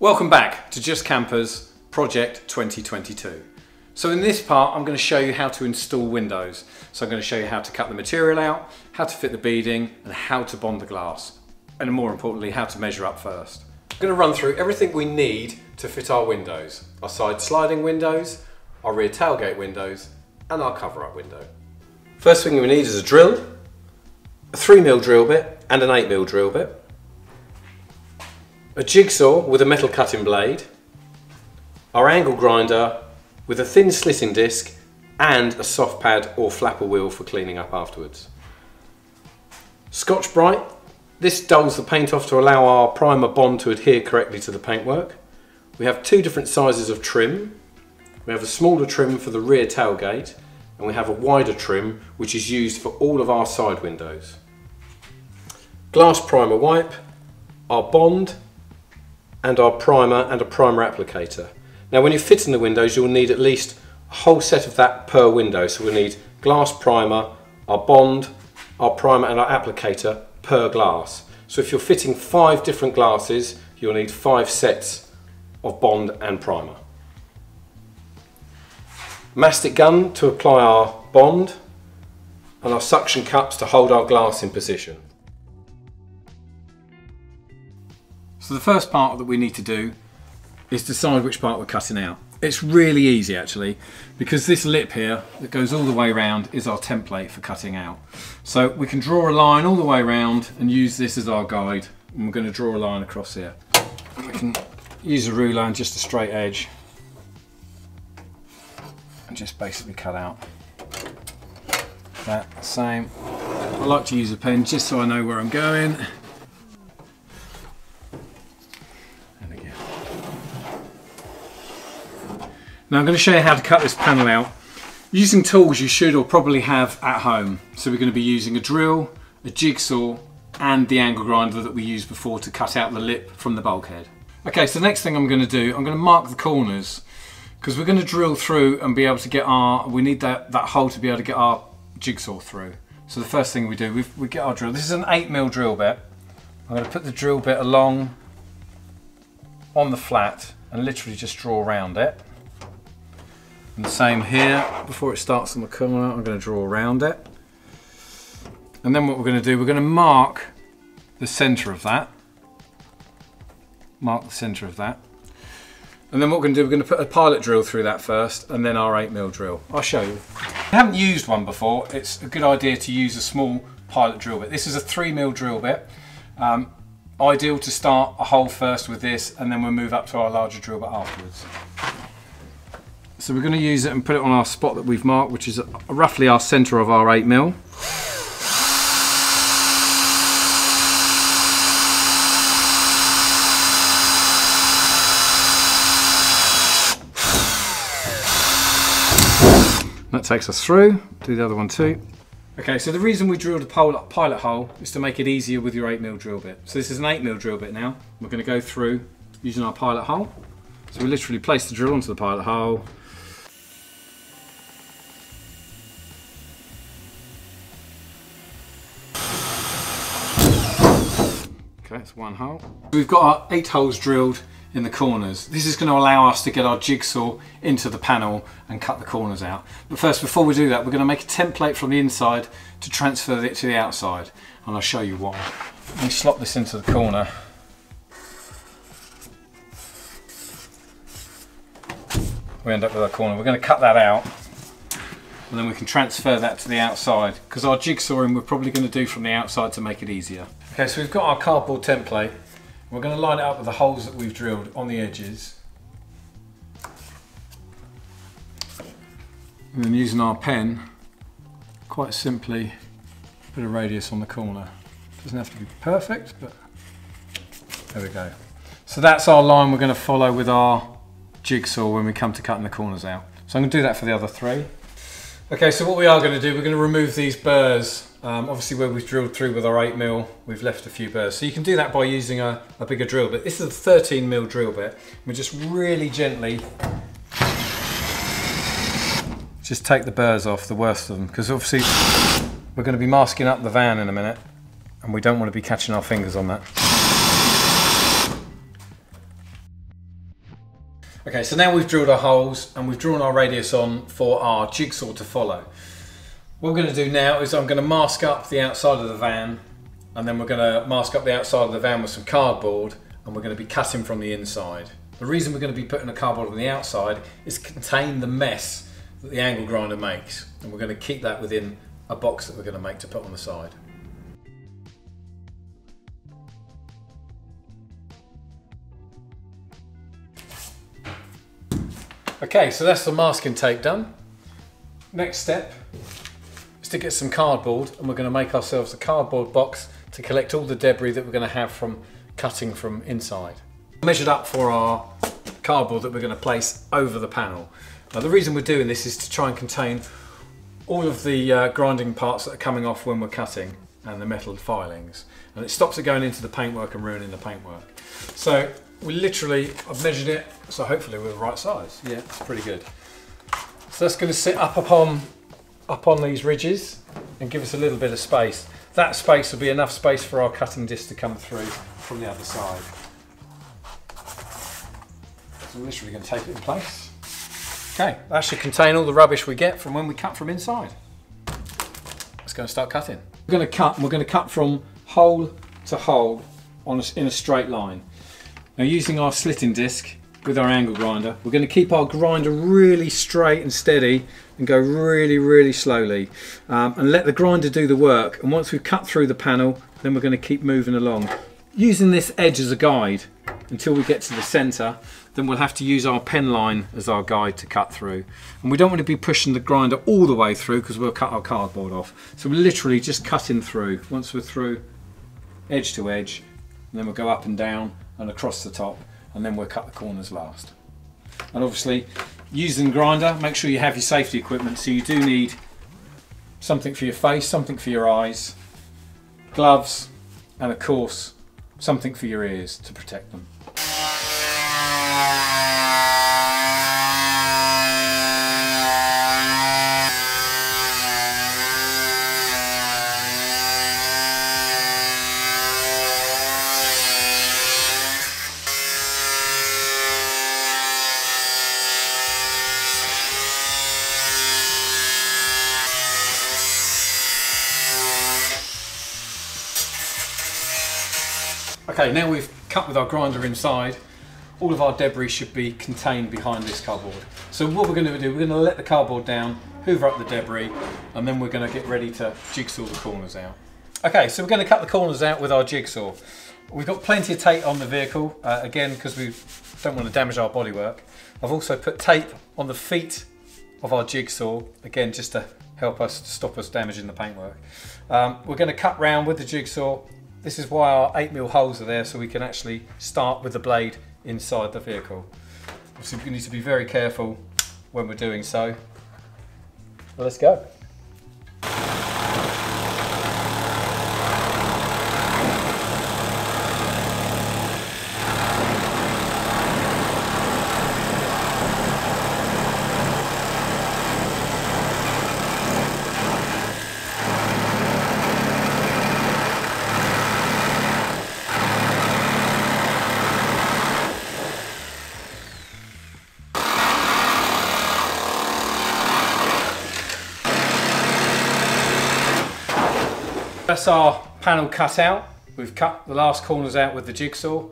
Welcome back to Just Kampers Project 2022. So in this part I'm going to show you how to install windows. So I'm going to show you how to cut the material out, how to fit the beading and how to bond the glass. And more importantly how to measure up first. I'm going to run through everything we need to fit our windows. Our side sliding windows, our rear tailgate windows and our cover up window. First thing we need is a drill, a 3mm drill bit and an 8mm drill bit a jigsaw with a metal cutting blade, our angle grinder with a thin slitting disc and a soft pad or flapper wheel for cleaning up afterwards. Scotch-Brite, this dulls the paint off to allow our primer bond to adhere correctly to the paintwork. We have two different sizes of trim. We have a smaller trim for the rear tailgate and we have a wider trim which is used for all of our side windows. Glass primer wipe, our bond and our primer and a primer applicator. Now when you're fitting the windows you'll need at least a whole set of that per window so we'll need glass primer, our bond, our primer and our applicator per glass. So if you're fitting five different glasses you'll need five sets of bond and primer. Mastic gun to apply our bond and our suction cups to hold our glass in position. So the first part that we need to do is decide which part we're cutting out. It's really easy actually because this lip here that goes all the way around is our template for cutting out. So we can draw a line all the way around and use this as our guide and we're going to draw a line across here. We can use a ruler and just a straight edge and just basically cut out that same. I like to use a pen just so I know where I'm going. Now I'm going to show you how to cut this panel out using tools you should or probably have at home. So we're going to be using a drill, a jigsaw and the angle grinder that we used before to cut out the lip from the bulkhead. Okay, so the next thing I'm going to do, I'm going to mark the corners because we're going to drill through and be able to get our, we need that, that hole to be able to get our jigsaw through. So the first thing we do, we, we get our drill. This is an 8mm drill bit. I'm going to put the drill bit along on the flat and literally just draw around it. And same here, before it starts on the corner, I'm going to draw around it. And then what we're going to do, we're going to mark the centre of that. Mark the centre of that. And then what we're going to do, we're going to put a pilot drill through that first, and then our 8mm drill. I'll show you. If you haven't used one before, it's a good idea to use a small pilot drill bit. This is a 3mm drill bit. Um, ideal to start a hole first with this, and then we'll move up to our larger drill bit afterwards. So we're going to use it and put it on our spot that we've marked, which is roughly our centre of our 8 mil. That takes us through. Do the other one too. Okay, so the reason we drilled a pilot hole is to make it easier with your 8mm drill bit. So this is an 8mm drill bit now. We're going to go through using our pilot hole. So we literally place the drill onto the pilot hole, It's one hole. We've got our eight holes drilled in the corners. This is going to allow us to get our jigsaw into the panel and cut the corners out. But first, before we do that, we're going to make a template from the inside to transfer it to the outside. And I'll show you why. Let me slot this into the corner. We end up with our corner. We're going to cut that out and then we can transfer that to the outside because our jigsawing we're probably going to do from the outside to make it easier. Okay, so we've got our cardboard template. We're going to line it up with the holes that we've drilled on the edges. And then using our pen, quite simply put a radius on the corner. Doesn't have to be perfect, but there we go. So that's our line we're going to follow with our jigsaw when we come to cutting the corners out. So I'm going to do that for the other three. Okay, so what we are going to do, we're going to remove these burrs. Um, obviously where we've drilled through with our 8 mil, we've left a few burrs. So you can do that by using a, a bigger drill bit. This is a 13 mil drill bit. We just really gently just take the burrs off, the worst of them, because obviously we're going to be masking up the van in a minute and we don't want to be catching our fingers on that. Okay, so now we've drilled our holes and we've drawn our radius on for our jigsaw to follow. What we're going to do now is I'm going to mask up the outside of the van and then we're going to mask up the outside of the van with some cardboard and we're going to be cutting from the inside. The reason we're going to be putting a cardboard on the outside is to contain the mess that the angle grinder makes and we're going to keep that within a box that we're going to make to put on the side. Okay, so that's the masking tape done. Next step to get some cardboard and we're going to make ourselves a cardboard box to collect all the debris that we're going to have from cutting from inside. Measured up for our cardboard that we're going to place over the panel. Now the reason we're doing this is to try and contain all of the uh, grinding parts that are coming off when we're cutting and the metal filings and it stops it going into the paintwork and ruining the paintwork. So we literally, I've measured it so hopefully we're the right size. Yeah, it's pretty good. So that's going to sit up upon, up on these ridges and give us a little bit of space. That space will be enough space for our cutting disc to come through from the other side. So we're literally going to tape it in place. Okay, that should contain all the rubbish we get from when we cut from inside. Let's go and start cutting. We're going to cut, we're going to cut from hole to hole on a, in a straight line. Now using our slitting disc with our angle grinder, we're going to keep our grinder really straight and steady and go really, really slowly um, and let the grinder do the work. And once we've cut through the panel, then we're going to keep moving along. Using this edge as a guide until we get to the center then we'll have to use our pen line as our guide to cut through. And we don't want to be pushing the grinder all the way through because we'll cut our cardboard off. So we're literally just cutting through. Once we're through edge to edge, and then we'll go up and down and across the top, and then we'll cut the corners last. And obviously, using grinder, make sure you have your safety equipment. So you do need something for your face, something for your eyes, gloves, and of course, something for your ears to protect them. Okay, now we've cut with our grinder inside, all of our debris should be contained behind this cardboard. So what we're going to do, we're going to let the cardboard down, hoover up the debris, and then we're going to get ready to jigsaw the corners out. Okay, so we're going to cut the corners out with our jigsaw. We've got plenty of tape on the vehicle, uh, again, because we don't want to damage our bodywork. I've also put tape on the feet of our jigsaw, again, just to help us, stop us damaging the paintwork. Um, we're going to cut round with the jigsaw this is why our 8mm holes are there so we can actually start with the blade inside the vehicle. Obviously we need to be very careful when we're doing so. Well, let's go. That's our panel cut out. We've cut the last corners out with the jigsaw.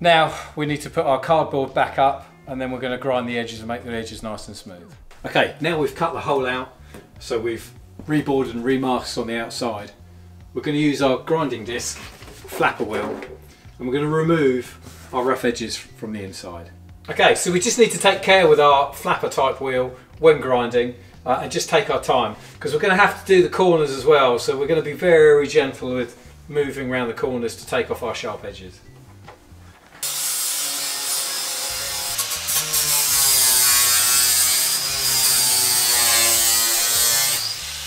Now we need to put our cardboard back up and then we're going to grind the edges and make the edges nice and smooth. Okay, now we've cut the hole out, so we've reboarded and remasked on the outside. We're going to use our grinding disc, flapper wheel, and we're going to remove our rough edges from the inside. Okay, so we just need to take care with our flapper type wheel when grinding uh, and just take our time because we're going to have to do the corners as well so we're going to be very gentle with moving around the corners to take off our sharp edges.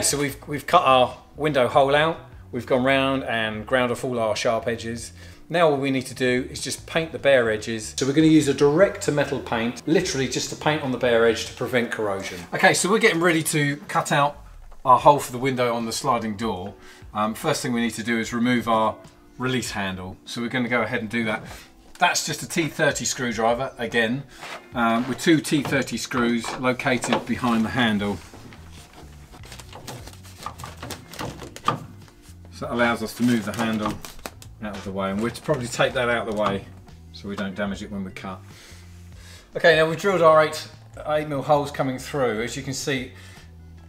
So we've, we've cut our window hole out, we've gone round and ground off all our sharp edges now all we need to do is just paint the bare edges. So we're going to use a direct to metal paint, literally just to paint on the bare edge to prevent corrosion. Okay, so we're getting ready to cut out our hole for the window on the sliding door. Um, first thing we need to do is remove our release handle. So we're going to go ahead and do that. that's just a T30 screwdriver again um, with two T30 screws located behind the handle. So that allows us to move the handle out of the way and we'll probably take that out of the way so we don't damage it when we cut. Okay, now we've drilled our 8, 8 mil holes coming through. As you can see,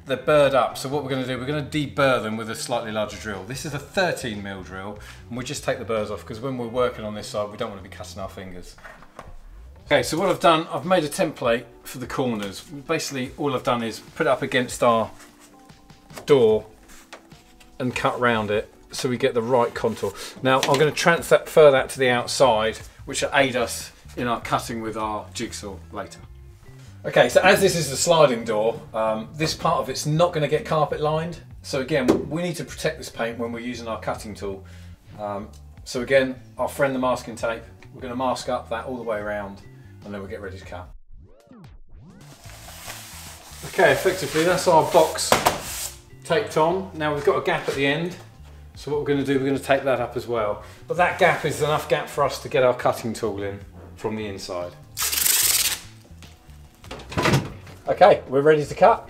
they're burred up. So what we're going to do, we're going to deburr them with a slightly larger drill. This is a 13 mil drill, and we just take the burrs off because when we're working on this side, we don't want to be cutting our fingers. Okay, so what I've done, I've made a template for the corners. Basically, all I've done is put it up against our door and cut round it so we get the right contour. Now, I'm going to transfer that to the outside, which will aid us in our cutting with our jigsaw later. Okay, so as this is the sliding door, um, this part of it's not going to get carpet lined. So again, we need to protect this paint when we're using our cutting tool. Um, so again, our friend the masking tape, we're going to mask up that all the way around and then we'll get ready to cut. Okay, effectively that's our box taped on. Now we've got a gap at the end. So what we're going to do, we're going to take that up as well. But that gap is enough gap for us to get our cutting tool in from the inside. Okay, we're ready to cut.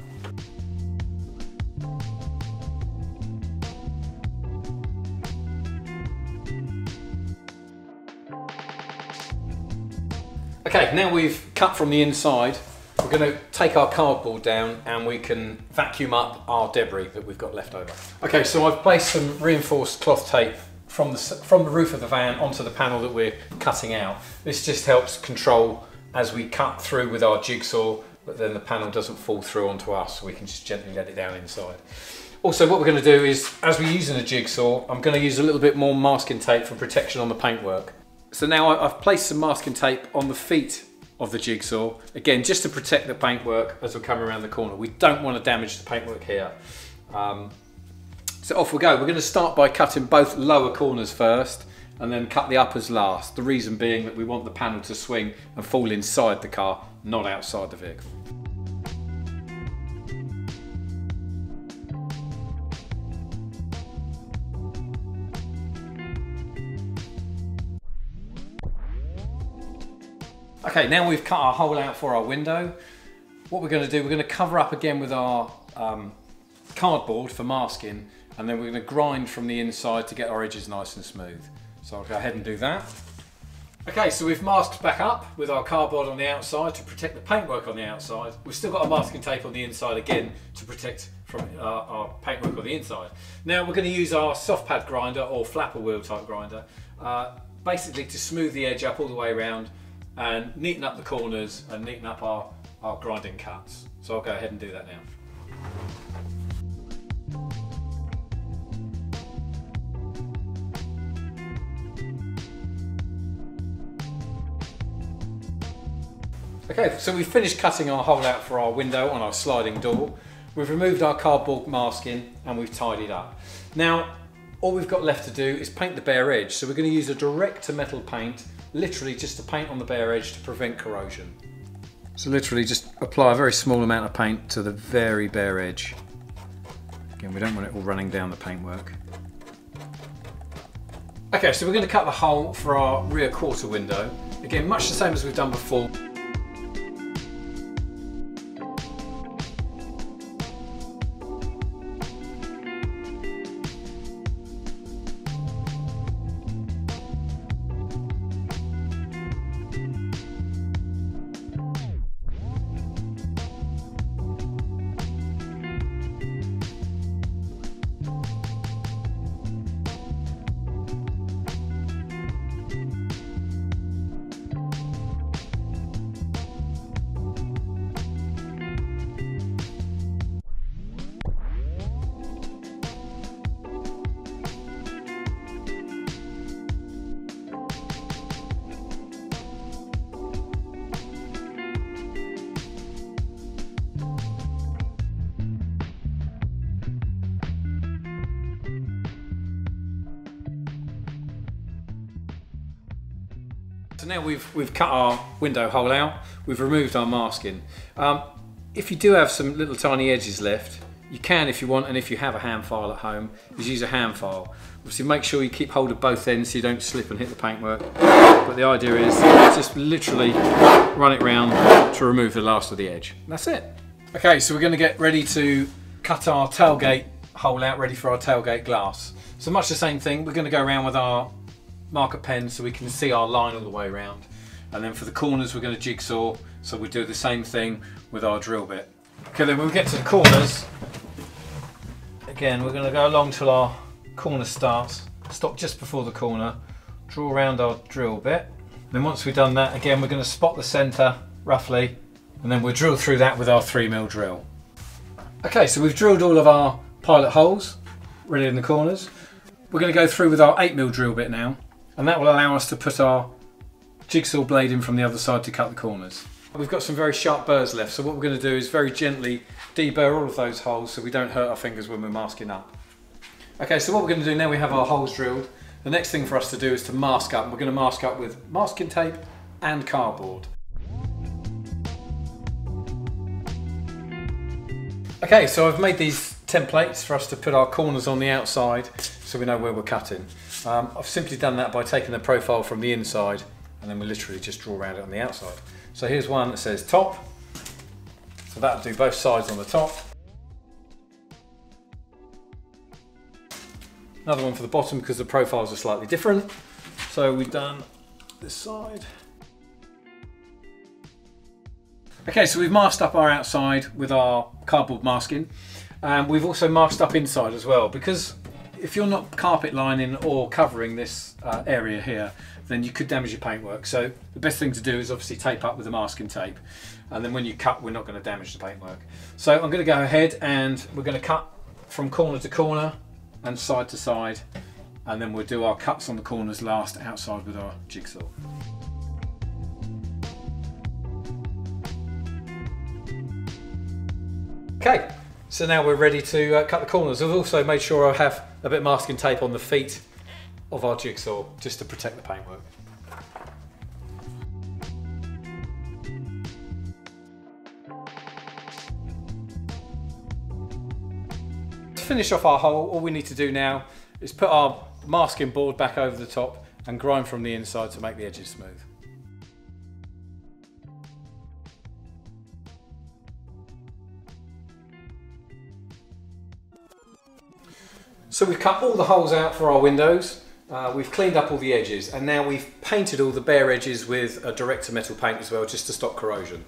Okay, now we've cut from the inside, we're going to take our cardboard down and we can vacuum up our debris that we've got left over. Okay, so I've placed some reinforced cloth tape from the, from the roof of the van onto the panel that we're cutting out. This just helps control as we cut through with our jigsaw but then the panel doesn't fall through onto us, so we can just gently let it down inside. Also, what we're going to do is, as we're using a jigsaw, I'm going to use a little bit more masking tape for protection on the paintwork. So now I've placed some masking tape on the feet of the jigsaw, again, just to protect the paintwork as we come around the corner. We don't want to damage the paintwork here. Um, so off we go. We're going to start by cutting both lower corners first and then cut the uppers last. The reason being that we want the panel to swing and fall inside the car, not outside the vehicle. Okay, now we've cut our hole out for our window. What we're going to do, we're going to cover up again with our um, cardboard for masking and then we're going to grind from the inside to get our edges nice and smooth. So I'll go ahead and do that. Okay, so we've masked back up with our cardboard on the outside to protect the paintwork on the outside. We've still got our masking tape on the inside again to protect from uh, our paintwork on the inside. Now we're going to use our soft pad grinder or flapper wheel type grinder uh, basically to smooth the edge up all the way around and neaten up the corners and neaten up our, our grinding cuts. So I'll go ahead and do that now. Okay, so we've finished cutting our hole out for our window on our sliding door. We've removed our cardboard masking and we've tidied up. Now, all we've got left to do is paint the bare edge. So we're going to use a direct to metal paint, literally just to paint on the bare edge to prevent corrosion. So literally just apply a very small amount of paint to the very bare edge. Again, we don't want it all running down the paintwork. Okay, so we're going to cut the hole for our rear quarter window. Again, much the same as we've done before. So now we've, we've cut our window hole out, we've removed our masking. Um, if you do have some little tiny edges left, you can if you want, and if you have a hand file at home, is use a hand file. Obviously make sure you keep hold of both ends so you don't slip and hit the paintwork. But the idea is just literally run it round to remove the last of the edge. that's it. Okay, so we're gonna get ready to cut our tailgate hole out, ready for our tailgate glass. So much the same thing, we're gonna go around with our marker pen so we can see our line all the way around. And then for the corners, we're gonna jigsaw, so we do the same thing with our drill bit. Okay, then when we get to the corners, again, we're gonna go along till our corner starts, stop just before the corner, draw around our drill bit. Then once we've done that, again, we're gonna spot the center roughly, and then we'll drill through that with our three mil drill. Okay, so we've drilled all of our pilot holes, ready in the corners. We're gonna go through with our eight mil drill bit now, and that will allow us to put our jigsaw blade in from the other side to cut the corners. We've got some very sharp burrs left, so what we're going to do is very gently deburr all of those holes so we don't hurt our fingers when we're masking up. Okay, so what we're going to do now we have our holes drilled, the next thing for us to do is to mask up. We're going to mask up with masking tape and cardboard. Okay, so I've made these templates for us to put our corners on the outside so we know where we're cutting. Um, I've simply done that by taking the profile from the inside and then we literally just draw around it on the outside. So here's one that says top. So that'll do both sides on the top. Another one for the bottom because the profiles are slightly different. So we've done this side. Okay, so we've masked up our outside with our cardboard masking. And we've also masked up inside as well because if you're not carpet lining or covering this uh, area here, then you could damage your paintwork. So the best thing to do is obviously tape up with the masking tape. And then when you cut, we're not going to damage the paintwork. So I'm going to go ahead and we're going to cut from corner to corner and side to side. And then we'll do our cuts on the corners last outside with our jigsaw. Okay, so now we're ready to uh, cut the corners. I've also made sure I have a bit of masking tape on the feet of our jigsaw just to protect the paintwork. To finish off our hole, all we need to do now is put our masking board back over the top and grind from the inside to make the edges smooth. So we've cut all the holes out for our windows. Uh, we've cleaned up all the edges and now we've painted all the bare edges with a direct to metal paint as well just to stop corrosion.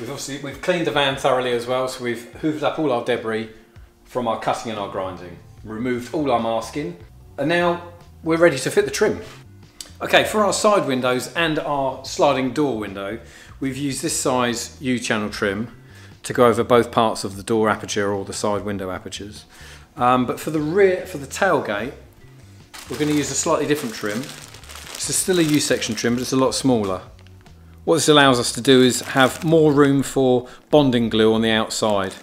We've obviously we've cleaned the van thoroughly as well so we've hooved up all our debris from our cutting and our grinding, removed all our masking and now we're ready to fit the trim. Okay for our side windows and our sliding door window we've used this size U-channel trim to go over both parts of the door aperture or the side window apertures. Um, but for the rear, for the tailgate, we're going to use a slightly different trim. It's still a U-section trim, but it's a lot smaller. What this allows us to do is have more room for bonding glue on the outside.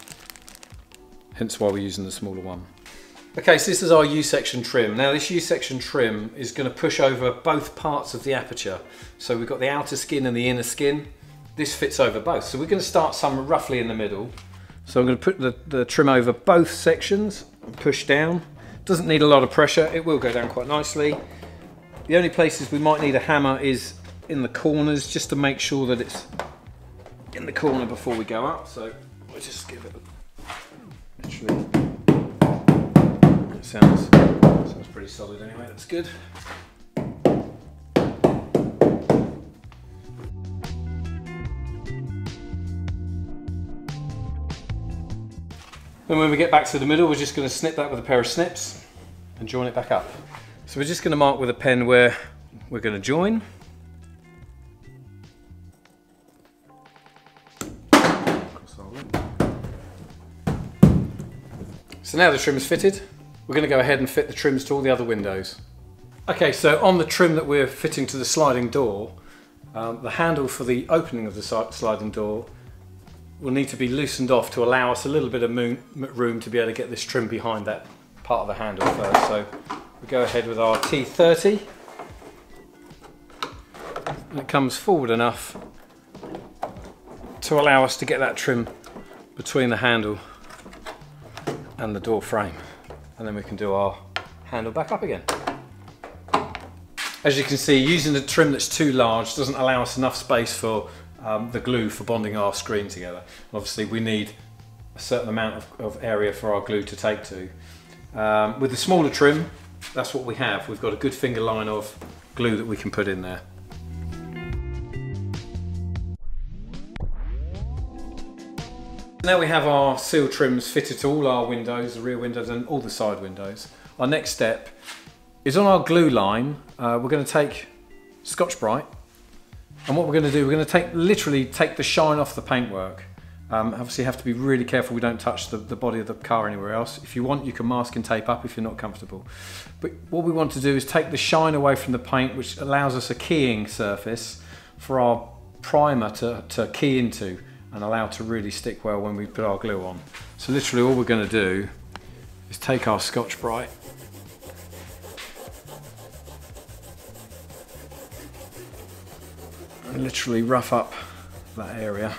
Hence why we're using the smaller one. Okay, so this is our U-section trim. Now this U-section trim is going to push over both parts of the aperture. So we've got the outer skin and the inner skin. This fits over both. So we're going to start somewhere roughly in the middle. So I'm going to put the, the trim over both sections and push down. Doesn't need a lot of pressure, it will go down quite nicely. The only places we might need a hammer is in the corners just to make sure that it's in the corner before we go up. So we'll just give it a, literally, it sounds, sounds pretty solid anyway, that's good. Then when we get back to the middle, we're just going to snip that with a pair of snips and join it back up. So we're just going to mark with a pen where we're going to join. So now the trim is fitted, we're going to go ahead and fit the trims to all the other windows. Okay, so on the trim that we're fitting to the sliding door, um, the handle for the opening of the sliding door will need to be loosened off to allow us a little bit of room to be able to get this trim behind that part of the handle first. So we go ahead with our T30 and it comes forward enough to allow us to get that trim between the handle and the door frame. And then we can do our handle back up again. As you can see, using a trim that's too large doesn't allow us enough space for um, the glue for bonding our screen together. Obviously we need a certain amount of, of area for our glue to take to. Um, with the smaller trim, that's what we have. We've got a good finger line of glue that we can put in there. Now we have our seal trims fitted to all our windows, the rear windows and all the side windows. Our next step is on our glue line, uh, we're going to take Scotch-Brite and what we're going to do, we're going to take literally take the shine off the paintwork. Um, obviously you have to be really careful we don't touch the, the body of the car anywhere else. If you want you can mask and tape up if you're not comfortable. But what we want to do is take the shine away from the paint which allows us a keying surface for our primer to, to key into and allow to really stick well when we put our glue on. So literally all we're going to do is take our Scotch-Brite and literally rough up that area.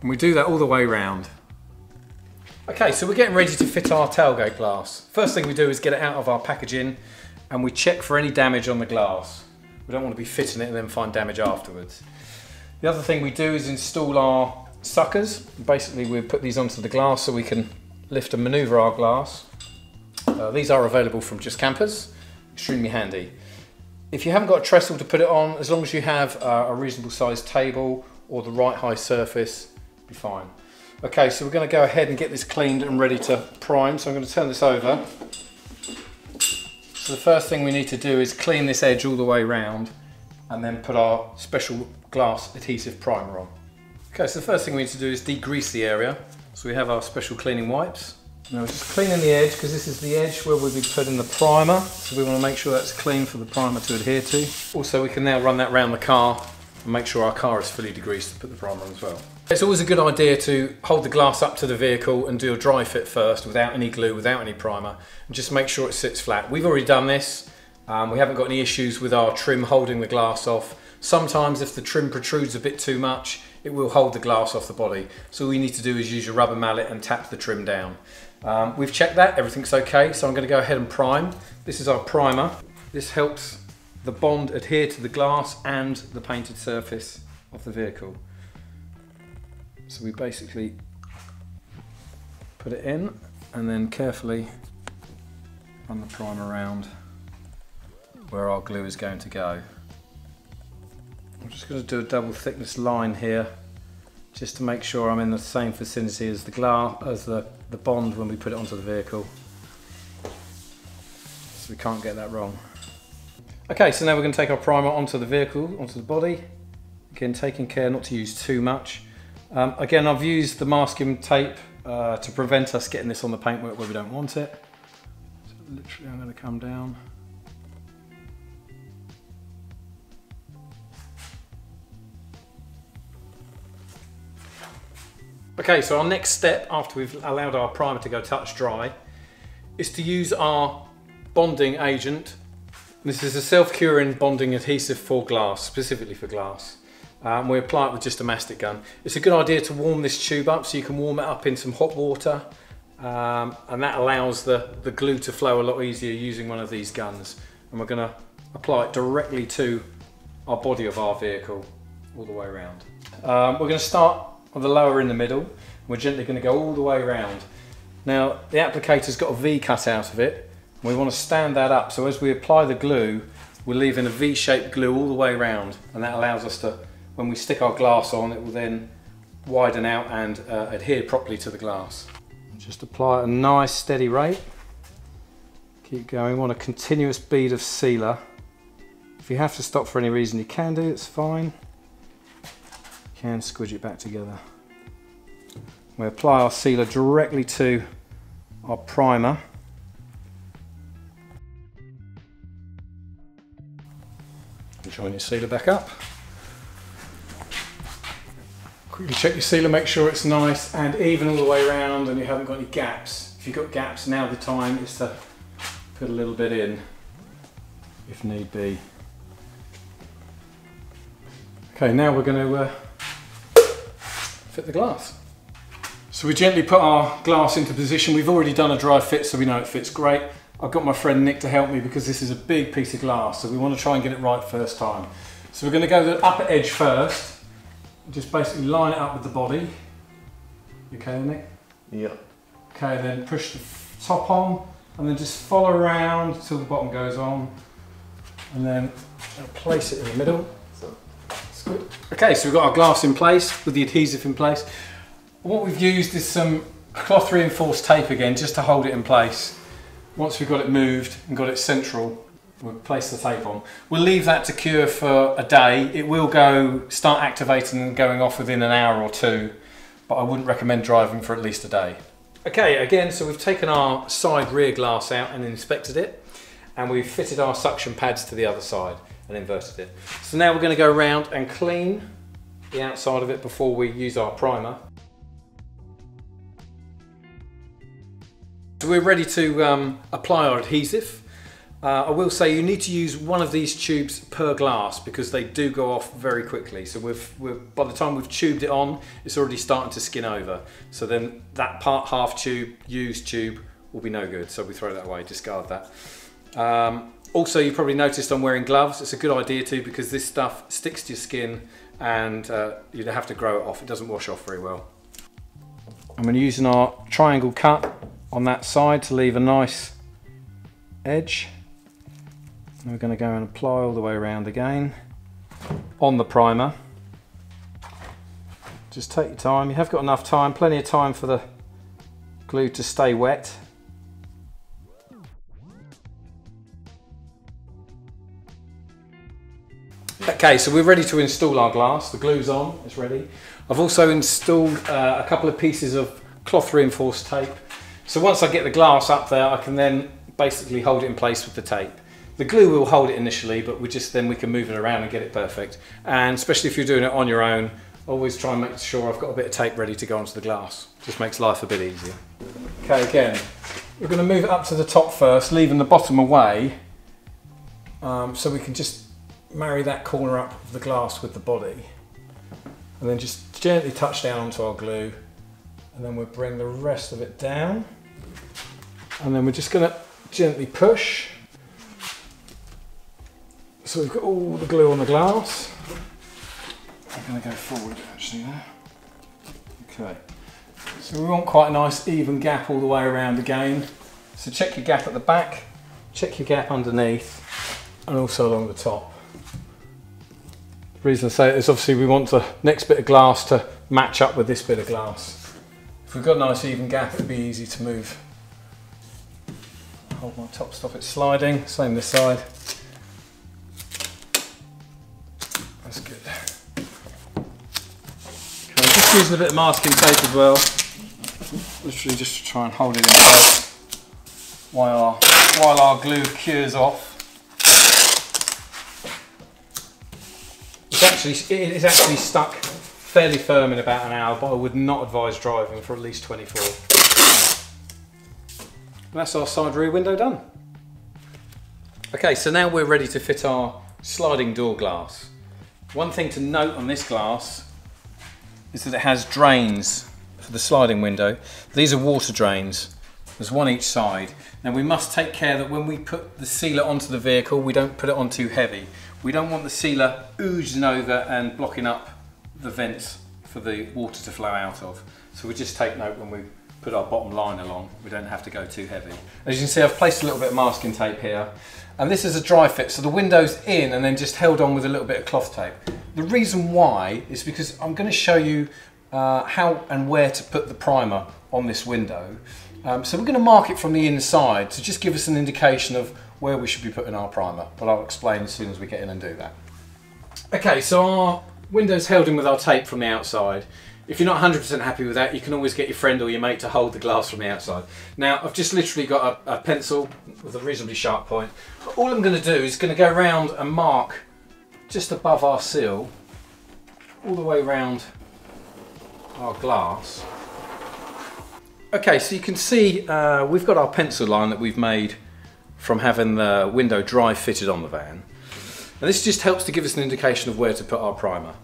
And we do that all the way around. Okay, so we're getting ready to fit our tailgate glass. First thing we do is get it out of our packaging and we check for any damage on the glass. We don't want to be fitting it and then find damage afterwards. The other thing we do is install our suckers. Basically we put these onto the glass so we can lift and maneuver our glass. Uh, these are available from Just Kampers, extremely handy. If you haven't got a trestle to put it on, as long as you have uh, a reasonable sized table or the right high surface, be fine. Okay, so we're going to go ahead and get this cleaned and ready to prime. So I'm going to turn this over. So the first thing we need to do is clean this edge all the way around and then put our special glass adhesive primer on. Okay, so the first thing we need to do is degrease the area. So we have our special cleaning wipes. Now we're just cleaning the edge because this is the edge where we'll be putting the primer. So we want to make sure that's clean for the primer to adhere to. Also we can now run that around the car and make sure our car is fully degreased to put the primer on as well. It's always a good idea to hold the glass up to the vehicle and do a dry fit first without any glue, without any primer, and just make sure it sits flat. We've already done this. Um, we haven't got any issues with our trim holding the glass off. Sometimes if the trim protrudes a bit too much, it will hold the glass off the body. So all you need to do is use your rubber mallet and tap the trim down. Um, we've checked that, everything's okay, so I'm gonna go ahead and prime. This is our primer. This helps the bond adhere to the glass and the painted surface of the vehicle. So we basically put it in and then carefully run the primer around where our glue is going to go. I'm just going to do a double thickness line here just to make sure I'm in the same vicinity as the glass as the, the bond when we put it onto the vehicle so we can't get that wrong. Okay so now we're going to take our primer onto the vehicle, onto the body again taking care not to use too much um, again, I've used the masking tape uh, to prevent us getting this on the paintwork where we don't want it. So literally I'm going to come down. Okay, so our next step after we've allowed our primer to go touch dry is to use our bonding agent. This is a self-curing bonding adhesive for glass, specifically for glass um, we apply it with just a mastic gun. It's a good idea to warm this tube up so you can warm it up in some hot water um, and that allows the, the glue to flow a lot easier using one of these guns. And we're going to apply it directly to our body of our vehicle all the way around. Um, we're going to start on the lower in the middle. We're gently going to go all the way around. Now the applicator's got a V cut out of it. We want to stand that up so as we apply the glue we're leaving a V-shaped glue all the way around and that allows us to when we stick our glass on, it will then widen out and uh, adhere properly to the glass. Just apply at a nice steady rate. Keep going, we want a continuous bead of sealer. If you have to stop for any reason, you can do, it's fine. Can squidge it back together. We apply our sealer directly to our primer. Join your sealer back up. Quickly check your sealer, make sure it's nice and even all the way around and you haven't got any gaps. If you've got gaps, now the time is to put a little bit in if need be. Okay, now we're going to uh, fit the glass. So we gently put our glass into position. We've already done a dry fit so we know it fits great. I've got my friend Nick to help me because this is a big piece of glass so we want to try and get it right first time. So we're going to go the upper edge first. Just basically line it up with the body. You okay Nick? Yeah. Okay, then push the top on and then just follow around till the bottom goes on and then uh, place it in the middle. Good. Okay, so we've got our glass in place with the adhesive in place. What we've used is some cloth reinforced tape again just to hold it in place. Once we've got it moved and got it central, we'll place the tape on. We'll leave that to cure for a day. It will go start activating and going off within an hour or two, but I wouldn't recommend driving for at least a day. Okay, again, so we've taken our side rear glass out and inspected it, and we've fitted our suction pads to the other side and inverted it. So now we're going to go around and clean the outside of it before we use our primer. So we're ready to um, apply our adhesive. Uh, I will say you need to use one of these tubes per glass because they do go off very quickly. So we've, we've, by the time we've tubed it on, it's already starting to skin over. So then that part half tube, used tube, will be no good. So we throw that away, discard that. Um, also, you probably noticed I'm wearing gloves. It's a good idea too because this stuff sticks to your skin and uh, you'd have to grow it off. It doesn't wash off very well. I'm going to use our triangle cut on that side to leave a nice edge. And we're going to go and apply all the way around again on the primer. Just take your time. You have got enough time, plenty of time for the glue to stay wet. Okay, so we're ready to install our glass. The glue's on, it's ready. I've also installed uh, a couple of pieces of cloth reinforced tape. So once I get the glass up there, I can then basically hold it in place with the tape. The glue will hold it initially, but we just then we can move it around and get it perfect. And especially if you're doing it on your own, always try and make sure I've got a bit of tape ready to go onto the glass. Just makes life a bit easier. Okay, again, we're going to move it up to the top first, leaving the bottom away, um, so we can just marry that corner up of the glass with the body and then just gently touch down onto our glue and then we'll bring the rest of it down. And then we're just going to gently push. So we've got all the glue on the glass. I'm going to go forward actually there. Okay. So we want quite a nice even gap all the way around again. So check your gap at the back check your gap underneath and also along the top reason I say it is obviously we want the next bit of glass to match up with this bit of glass. If we've got a nice even gap, it'd be easy to move. Hold my top, stop it sliding, same this side. That's good. Okay, just using a bit of masking tape as well. Literally just to try and hold it in place while our, while our glue cures off. It's actually it is actually stuck fairly firm in about an hour, but I would not advise driving for at least 24. And that's our side rear window done. Okay, so now we're ready to fit our sliding door glass. One thing to note on this glass is that it has drains for the sliding window. These are water drains. There's one each side. Now we must take care that when we put the sealer onto the vehicle, we don't put it on too heavy. We don't want the sealer oozing over and blocking up the vents for the water to flow out of. So we just take note when we put our bottom line along, we don't have to go too heavy. As you can see, I've placed a little bit of masking tape here. And this is a dry fit, so the window's in and then just held on with a little bit of cloth tape. The reason why is because I'm going to show you uh, how and where to put the primer on this window. Um, so we're going to mark it from the inside to just give us an indication of where we should be putting our primer, but I'll explain as soon as we get in and do that. Okay, so our window's held in with our tape from the outside. If you're not 100% happy with that, you can always get your friend or your mate to hold the glass from the outside. Now, I've just literally got a, a pencil with a reasonably sharp point. All I'm going to do is going to go around and mark just above our seal, all the way around our glass. Okay, so you can see uh, we've got our pencil line that we've made from having the window dry fitted on the van. And this just helps to give us an indication of where to put our primer.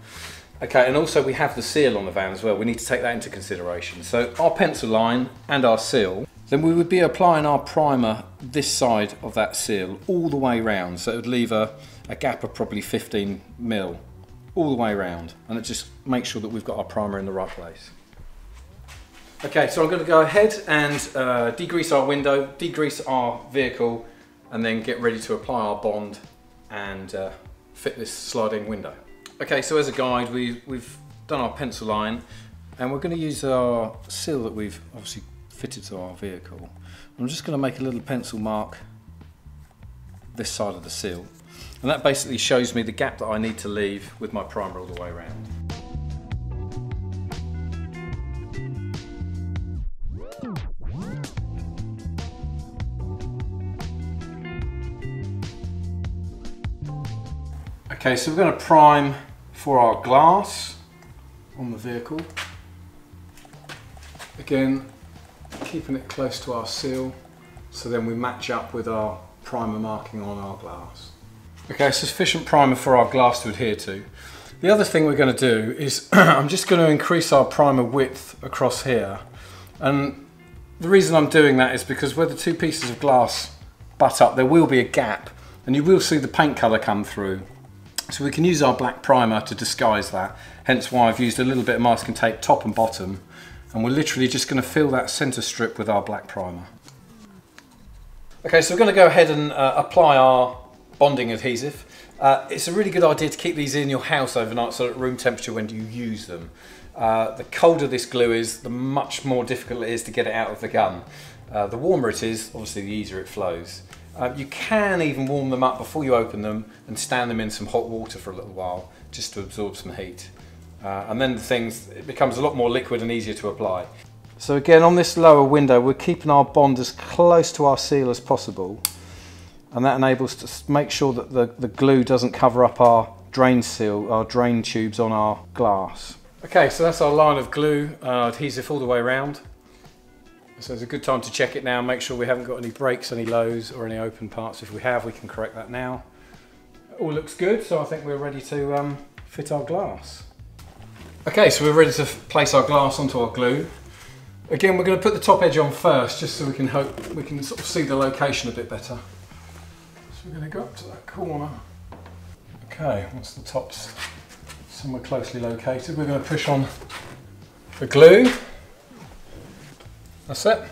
Okay, and also we have the seal on the van as well. We need to take that into consideration. So our pencil line and our seal, then we would be applying our primer this side of that seal all the way round. So it would leave a, a gap of probably 15 mil all the way around. And it just makes sure that we've got our primer in the right place. Okay, so I'm going to go ahead and uh, degrease our window, degrease our vehicle, and then get ready to apply our bond and uh, fit this sliding window. Okay, so as a guide, we, we've done our pencil line, and we're going to use our seal that we've obviously fitted to our vehicle. I'm just going to make a little pencil mark this side of the seal, and that basically shows me the gap that I need to leave with my primer all the way around. Okay, so we're going to prime for our glass on the vehicle. Again, keeping it close to our seal, so then we match up with our primer marking on our glass. Okay, sufficient primer for our glass to adhere to. The other thing we're going to do is I'm just going to increase our primer width across here. And the reason I'm doing that is because where the two pieces of glass butt up, there will be a gap and you will see the paint colour come through. So we can use our black primer to disguise that, hence why I've used a little bit of masking tape top and bottom, and we're literally just going to fill that centre strip with our black primer. Okay, so we're going to go ahead and uh, apply our bonding adhesive. Uh, it's a really good idea to keep these in your house overnight so at room temperature when you use them. Uh, the colder this glue is, the much more difficult it is to get it out of the gun. Uh, the warmer it is, obviously the easier it flows. Uh, you can even warm them up before you open them and stand them in some hot water for a little while just to absorb some heat. Uh, and then the things, it becomes a lot more liquid and easier to apply. So again, on this lower window, we're keeping our bond as close to our seal as possible. And that enables us to make sure that the, the glue doesn't cover up our drain seal, our drain tubes on our glass. Okay, so that's our line of glue uh, adhesive all the way around. So it's a good time to check it now, make sure we haven't got any breaks, any lows or any open parts. If we have, we can correct that now. All looks good, so I think we're ready to um, fit our glass. Okay, so we're ready to place our glass onto our glue. Again, we're going to put the top edge on first, just so we can hope we can sort of see the location a bit better. So we're going to go up to that corner. Okay, once the top's somewhere closely located, we're going to push on the glue. That's it.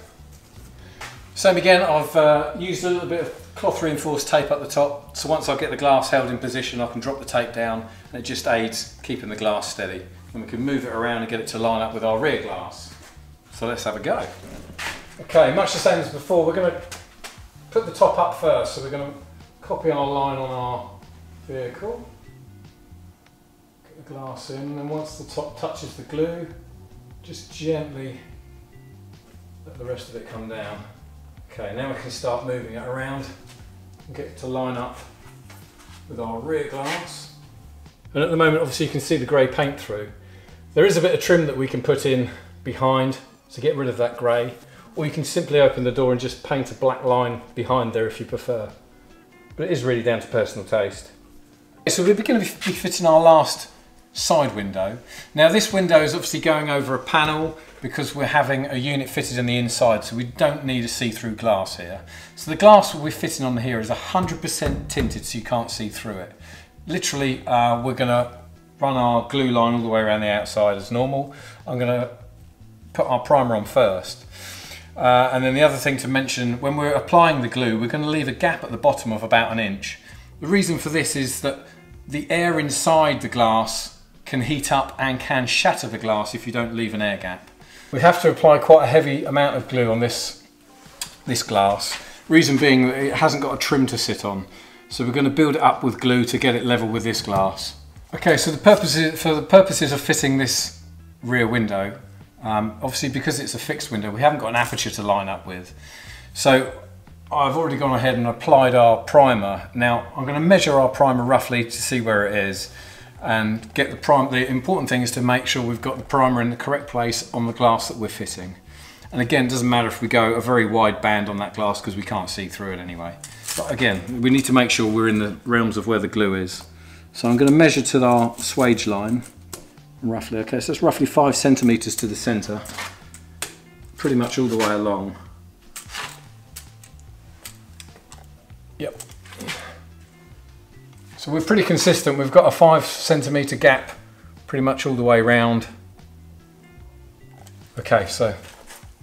Same again, I've uh, used a little bit of cloth reinforced tape up the top, so once I get the glass held in position I can drop the tape down and it just aids keeping the glass steady. And we can move it around and get it to line up with our rear glass. So let's have a go. Okay, much the same as before, we're going to put the top up first, so we're going to copy our line on our vehicle. Get the glass in, and then once the top touches the glue, just gently let the rest of it come down. Okay, now we can start moving it around and get it to line up with our rear glass. And at the moment, obviously you can see the grey paint through. There is a bit of trim that we can put in behind to get rid of that grey, or you can simply open the door and just paint a black line behind there if you prefer. But it is really down to personal taste. So we're going to be fitting our last side window. Now this window is obviously going over a panel because we're having a unit fitted in the inside so we don't need a see-through glass here. So the glass we're fitting on here is 100% tinted so you can't see through it. Literally uh, we're going to run our glue line all the way around the outside as normal. I'm going to put our primer on first. Uh, and then the other thing to mention, when we're applying the glue, we're going to leave a gap at the bottom of about an inch. The reason for this is that the air inside the glass can heat up and can shatter the glass if you don't leave an air gap. We have to apply quite a heavy amount of glue on this, this glass. Reason being that it hasn't got a trim to sit on. So we're going to build it up with glue to get it level with this glass. Okay, so the purposes, for the purposes of fitting this rear window, um, obviously because it's a fixed window, we haven't got an aperture to line up with. So I've already gone ahead and applied our primer. Now I'm going to measure our primer roughly to see where it is and get the prime. The important thing is to make sure we've got the primer in the correct place on the glass that we're fitting. And again, it doesn't matter if we go a very wide band on that glass because we can't see through it anyway. But again, we need to make sure we're in the realms of where the glue is. So I'm going to measure to our swage line, roughly. Okay, so it's roughly five centimeters to the center, pretty much all the way along. So we're pretty consistent. We've got a five centimeter gap pretty much all the way round. Okay, so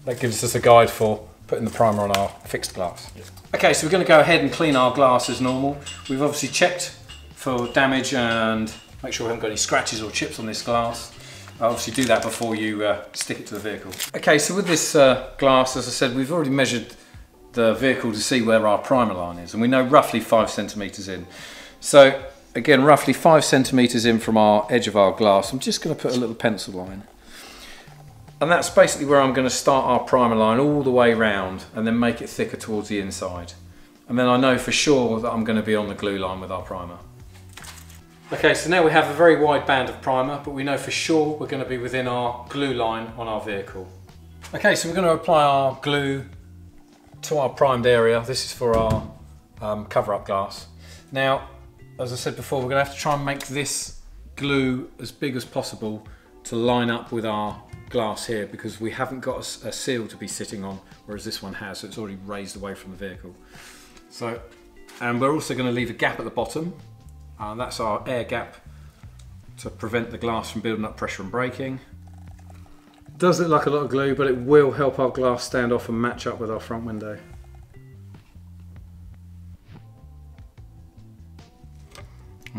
that gives us a guide for putting the primer on our fixed glass. Okay, so we're going to go ahead and clean our glass as normal. We've obviously checked for damage and make sure we haven't got any scratches or chips on this glass. I'll Obviously do that before you uh, stick it to the vehicle. Okay, so with this uh, glass, as I said, we've already measured the vehicle to see where our primer line is and we know roughly five centimeters in. So again, roughly five centimeters in from our edge of our glass, I'm just going to put a little pencil line. And that's basically where I'm going to start our primer line all the way round and then make it thicker towards the inside. And then I know for sure that I'm going to be on the glue line with our primer. Okay, so now we have a very wide band of primer, but we know for sure we're going to be within our glue line on our vehicle. Okay, so we're going to apply our glue to our primed area. This is for our um, cover-up glass. Now, as I said before, we're going to have to try and make this glue as big as possible to line up with our glass here because we haven't got a, a, seal to be sitting on, whereas this one has, so it's already raised away from the vehicle. So, and we're also going to leave a gap at the bottom, uh, that's our air gap to prevent the glass from building up pressure and breaking. It does look like a lot of glue, but it will help our glass stand off and match up with our front window.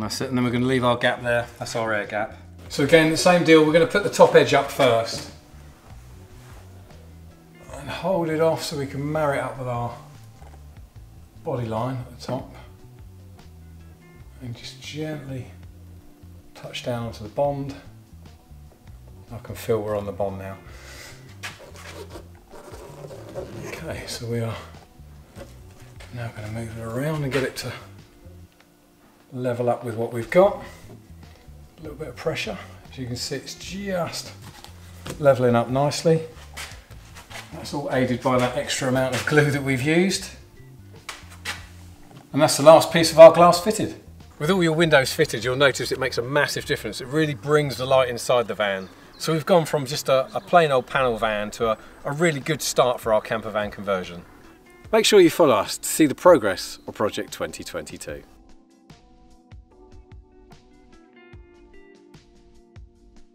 And that's it, and then we're going to leave our gap there. That's our air gap. So again, the same deal, we're going to put the top edge up first. And hold it off so we can marry it up with our body line at the top. And just gently touch down onto the bond. I can feel we're on the bond now. Okay, so we are now going to move it around and get it to level up with what we've got a little bit of pressure. As you can see, it's just leveling up nicely. That's all aided by that extra amount of glue that we've used. And that's the last piece of our glass fitted. With all your windows fitted, you'll notice it makes a massive difference. It really brings the light inside the van. So we've gone from just a, a plain old panel van to a, a really good start for our camper van conversion. Make sure you follow us to see the progress of Project 2022.